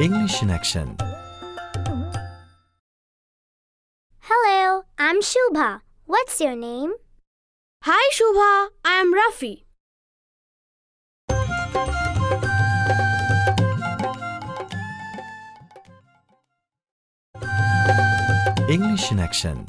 English in action. Hello, I'm Shubha. What's your name? Hi Shubha, I am Rafi. English in action.